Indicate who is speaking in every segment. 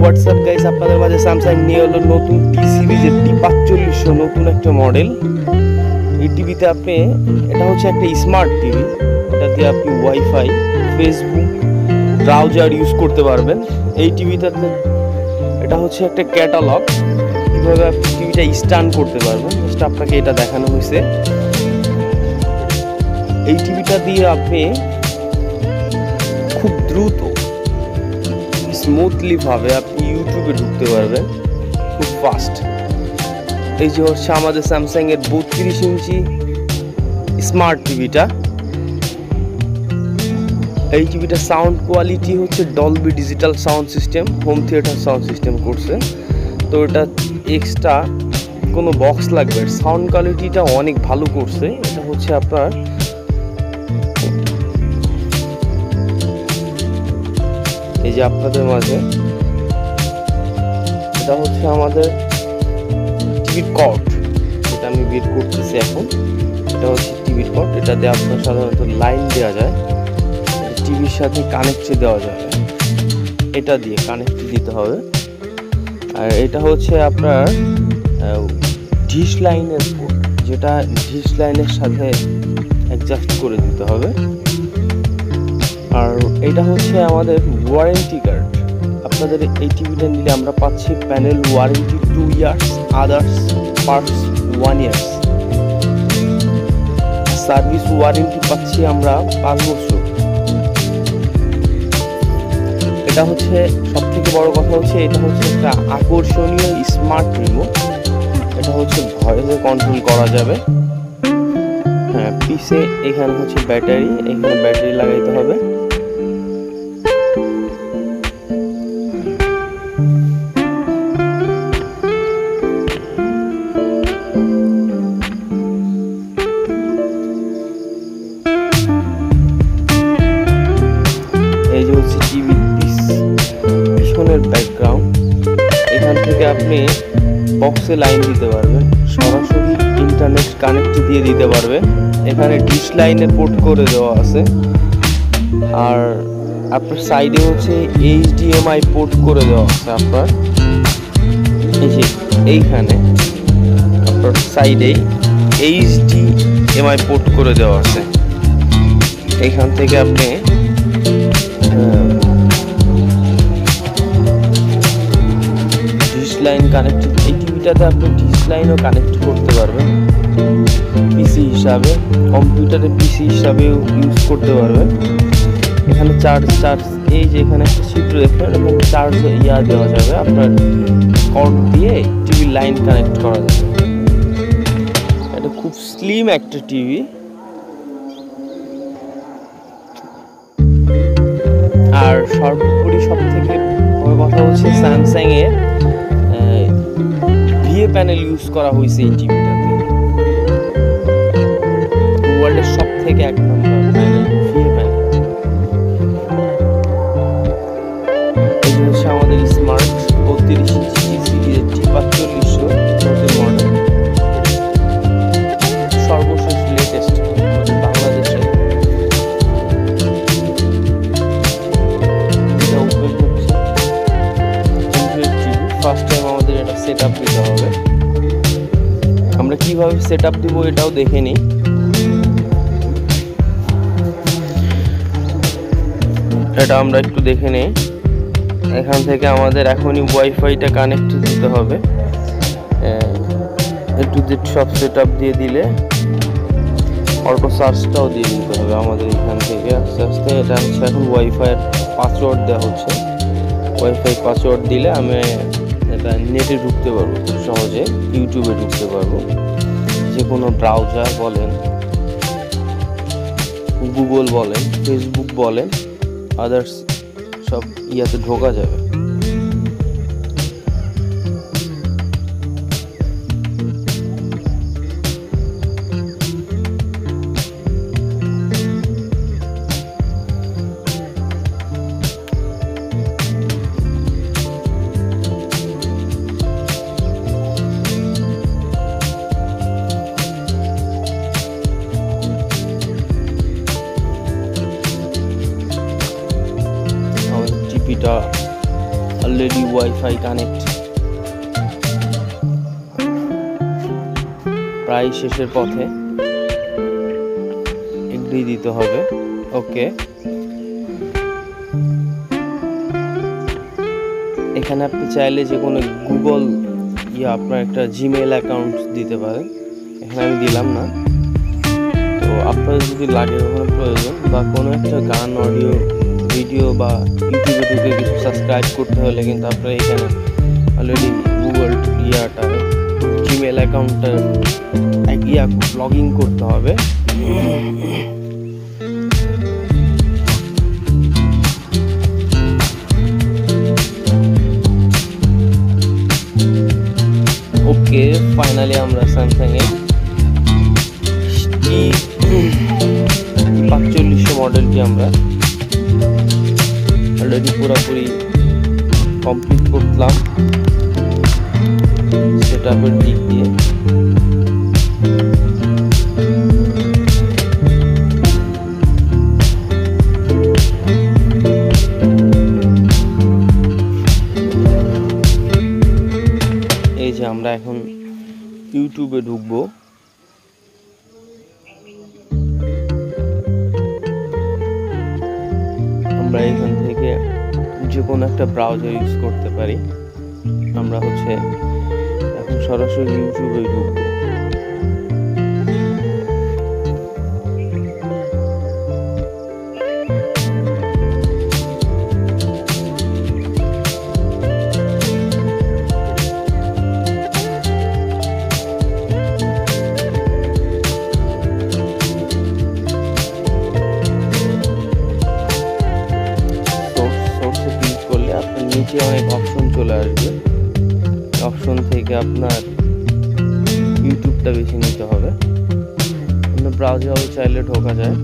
Speaker 1: WhatsApp guys আপনাদের মাঝে Samsung নিয়ে এলো নতুন টি সিরিজের টি পাঁচচল্লিশশো নতুন একটা মডেল এই টিভিতে আপনি, এটা হচ্ছে একটা স্মার্ট টিভি এটা দিয়ে আপনি ওয়াইফাই ফেসবুক ব্রাউজার ইউজ করতে পারবেন। এই টিভিটাতে এটা হচ্ছে একটা ক্যাটালগ কীভাবে আপনি টিভিটা স্টান করতে পারবেন জাস্ট আপনাকে এটা দেখানো হয়েছে। এই টিভিটা দিয়ে আপনি খুব দ্রুত স্মুথলি ভাবে আপনি ইউটিউবে ঢুকতে পারবেন। খুব ফাস্ট এই যে হচ্ছে আমাদের স্যামসাং এর বত্রিশ ইঞ্চি স্মার্ট টিভিটা এই টিভিটা সাউন্ড কোয়ালিটি হচ্ছে Dolby digital sound system home theatre sound system করছে। তো এটা এক্সট্রা কোনো বক্স লাগবে সাউন্ড কোয়ালিটিটা অনেক ভালো করছে। এটা হচ্ছে আপনার এই যে আপনাদের মাঝে, এটা হচ্ছে আমাদের টিভির কট, যেটা আমি বের করতেছি এখন। এটা হচ্ছে টিভির কট, এটা দিয়ে আপনার সাধারণত লাইন দেওয়া যায়, টিভির সাথে কানেক্ট দেওয়া যাবে এটা দিয়ে কানেক্ট দিতে হবে। আর এটা হচ্ছে আপনার ডিশ লাইনের যেটা ডিশ লাইনের সাথে অ্যাডজাস্ট করে দিতে হবে। আর এটা হচ্ছে আমাদের ওয়ারেন্টি কার্ড আপনাদের এই টিভিটা নিলে আমরা পাচ্ছি panel warranty two years others parts one years service warranty পাচ্ছি আমরা পাঁচ বছর। এটা হচ্ছে সব থেকে বড় কথা হচ্ছে, এটা হচ্ছে একটা আকর্ষণীয় স্মার্ট রিমোট এটা হচ্ছে ভয়েসে কন্ট্রোল করা যাবে। হ্যাঁ পিসে এখানে হচ্ছে ব্যাটারি এখানে ব্যাটারি লাগাইতে হবে। বক্সে লাইন দিতে পারবে। সরাসরি ইন্টারনেট কানেক্ট দিয়ে দিতে পারবে। এখানে ডিশ লাইনে পোর্ট করে দেওয়া আছে। আর আপনার সাইডে হচ্ছে এইচডিএমআই পোর্ট করে দেওয়া আছে আপনার। এইখানে আপনার সাইডেই এইচডিএমআই পোর্ট করে দেওয়া আছে। এইখান থেকে আপনি ডিশ লাইন কানেক্ট এই টিভিটাতে আপনি ডিশ লাইনও কানেক্ট করতে পারবেন। পিসি হিসাবে, কম্পিউটারে পিসি হিসাবেও ইউজ করতে পারবেন। এখানে চার্জ চার্জ, এই যে এখানে একটা ছিদ্র দেখবেন এবং চার্জ ইয়া দেওয়া যাবে। আপনার কর্ড দিয়ে টিভির লাইন কানেক্ট করা যাবে। এটা খুব স্লিম একটা টিভি আর সর্বোপরি সব থেকে কথা হচ্ছে স্যামসাং এর প্যানেল ইউজ করা হয়েছে এই টিভিটাতে। ওয়ার্ল্ডের সব থেকে এক নম্বর। কীভাবে সেট আপ দিব এটাও দেখে নিই। এটা আমরা একটু দেখে নিই। এখান থেকে আমাদের এখনই ওয়াইফাইটা কানেক্ট দিতে হবে। একটু সব সেট আপ দিয়ে দিলে অটো চার্জটাও দিয়ে দিতে হবে আমাদের এখান থেকে। আস্তে আস্তে এটা হচ্ছে এখন ওয়াইফাইয়ের পাসওয়ার্ড দেওয়া হচ্ছে। ওয়াইফাই পাসওয়ার্ড দিলে আমি এটা নেটে ঢুকতে পারব, খুব সহজে ইউটিউবে ঢুকতে পারব। কোনো ব্রাউজার বলেন গুগল বলেন ফেসবুক বলেন আদার্স সব ইয়াতে ঢোকা যাবে। টিপিটা অলরেডি ওয়াইফাই কানেক্ট প্রায় শেষের পথে এগ্রি দিতে হবে। ওকে এখানে আপনি চাইলে যে কোনো গুগল ইয়া আপনার একটা জিমেল অ্যাকাউন্ট দিতে পারেন। এখানে আমি দিলাম না। তো আপনার যদি লাগে কোনো প্রয়োজন বা কোনো একটা গান অডিও ভিডিও বা ইউটিউবে ঢুকে কিছু সাবস্ক্রাইব করতে হলে কিন্তু আপনার এখানে অলরেডি গুগল ইয়াটা জিমেল অ্যাকাউন্টটা ইয়া লগ ইন করতে হবে। ওকে ফাইনালি আমরা স্যামসাং এর পাঁচচল্লিশশো মডেলটি আমরা অলরেডি পুরোপুরি কমপ্লিট করলাম। সেট আপের দিক দিয়ে। এই যে আমরা এখন ইউটিউবে ঢুকবো। আমরা এখান যে কোনো একটা ব্রাউজার ইউজ করতে পারি। আমরা হচ্ছে এখন সরাসরি ইউটিউবে ঢুকবো। নিচে অনেক অপশন চলে আসবে। অপশন থেকে আপনার ইউটিউবটা বেছে নিতে হবে। ব্রাউজারও চাইলে ঢোকা যায়।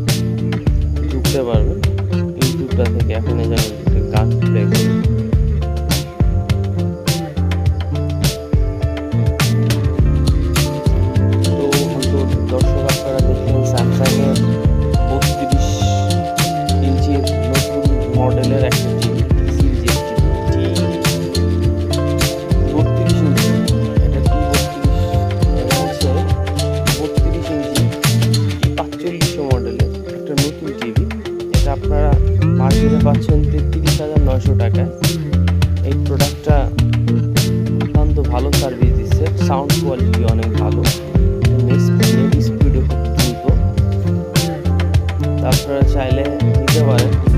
Speaker 1: ঢুকতে পারবেন। ইউটিউবটা থেকে এখন যেন গান প্লে আপনারা মার্কেটে পাচ্ছেন তেত্রিশ হাজার নয়শো টাকায় এই প্রোডাক্টটা অত্যন্ত ভালো সার্ভিস দিচ্ছে। সাউন্ড কোয়ালিটি অনেক ভালো। স্পিডও খুব দ্রুত। আপনারা চাইলে নিতে পারেন।